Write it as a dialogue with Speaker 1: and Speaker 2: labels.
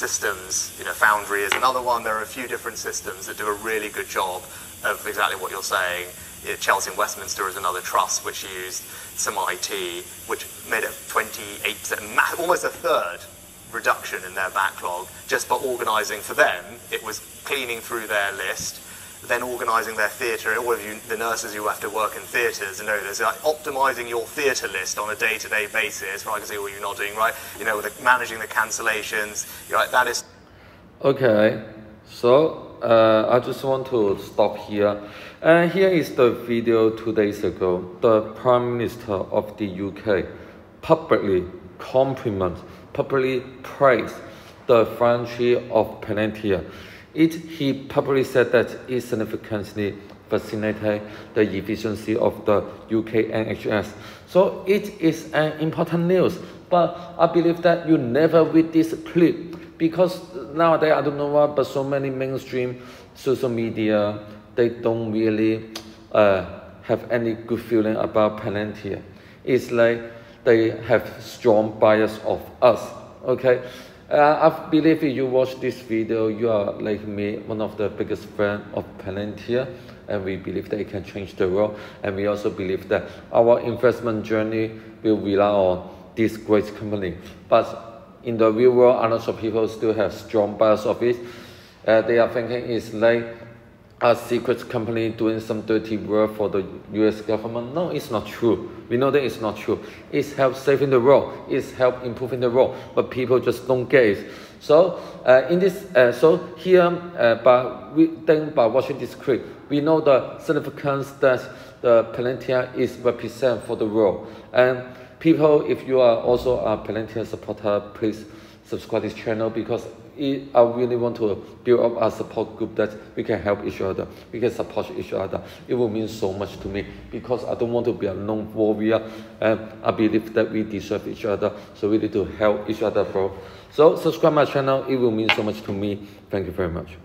Speaker 1: systems, you know, Foundry is another one. There are a few different systems that do a really good job of exactly what you're saying. Chelsea and Westminster is another trust which used some IT, which made a 28%, almost a third reduction in their backlog just by organising for them. It was cleaning through their list, then organising their theatre. All of you, the nurses who have to work in theatres, know this, like optimising your theatre list on a day-to-day basis. Right, I can see all you nodding, right? You know, the, managing the cancellations. Right, that is.
Speaker 2: Okay, so uh, I just want to stop here. And here is the video two days ago. The Prime Minister of the UK publicly compliments, publicly praised the friendship of Palantir. It, he publicly said that it significantly facilitated the efficiency of the UK NHS. So it is an important news, but I believe that you never read this clip because nowadays I don't know why, but so many mainstream social media they don't really uh, have any good feeling about Palantir. It's like they have strong bias of us. Okay, uh, I believe if you watch this video, you are like me, one of the biggest fan of Palantir, and we believe that it can change the world. And we also believe that our investment journey will rely on this great company. But in the real world, a lot of people still have strong bias of it. Uh, they are thinking it's like a secret company doing some dirty work for the US government. No, it's not true. We know that it's not true. It's help saving the world. It's help improving the world. But people just don't get it. So uh, in this, uh, so here, uh, by we then by watching this clip, we know the significance that the Palantir is represent for the world. And people, if you are also a Palantir supporter, please subscribe this channel because I really want to build up a support group that we can help each other, we can support each other. It will mean so much to me because I don't want to be a lone warrior and I believe that we deserve each other. So we need to help each other, bro. So subscribe my channel. It will mean so much to me. Thank you very much.